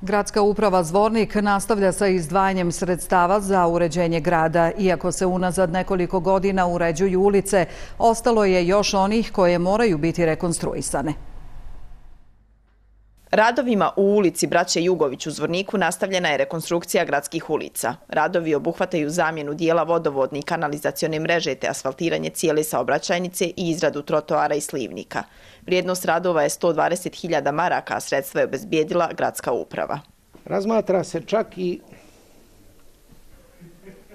Gradska uprava Zvornik nastavlja sa izdvajanjem sredstava za uređenje grada. Iako se unazad nekoliko godina uređuju ulice, ostalo je još onih koje moraju biti rekonstruisane. Radovima u ulici Braće Jugović u Zvorniku nastavljena je rekonstrukcija gradskih ulica. Radovi obuhvataju zamjenu dijela vodovodne i kanalizacione mreže te asfaltiranje cijele saobraćajnice i izradu trotoara i slivnika. Vrijednost radova je 120.000 maraka, a sredstva je obezbijedila gradska uprava. Razmatra se čak i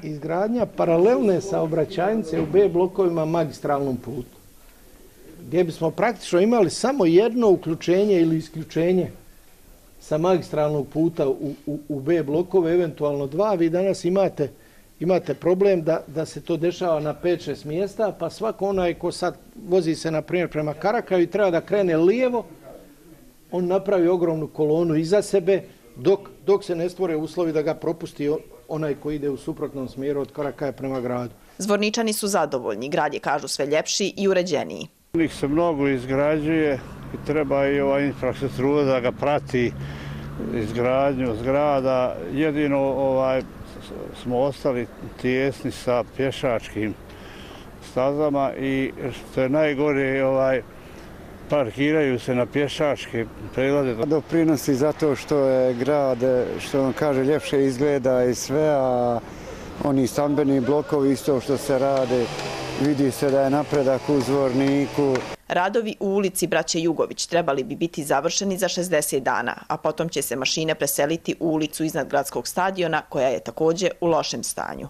izgradnja paralelne saobraćajnice u B blokovima magistralnom putu gdje bismo praktično imali samo jedno uključenje ili isključenje sa magistralnog puta u, u, u B blokove, eventualno dva, vi danas imate imate problem da, da se to dešava na 5-6 mjesta, pa svako onaj ko sad vozi se, na primjer, prema Karakaju i treba da krene lijevo, on napravi ogromnu kolonu iza sebe, dok, dok se ne stvore uslovi da ga propusti onaj koji ide u suprotnom smjeru od Karakaja prema gradu. Zvorničani su zadovoljni, grad je, kažu, sve ljepši i uređeniji. Njih se mnogo izgrađuje i treba i ova infrastruktura da ga prati izgradnju zgrada. Jedino ovaj, smo ostali tijesni sa pješačkim stazama i što je najgore ovaj, parkiraju se na pješačke prelaze. Doprinosi zato što je grad, što on kaže, ljepše izgleda i sve, a oni stambeni blokovi isto što se rade, vidi se da je napredak u zvorniku. Radovi u ulici Braće Jugović trebali bi biti završeni za 60 dana, a potom će se mašine preseliti u ulicu iznad gradskog stadiona koja je također u lošem stanju.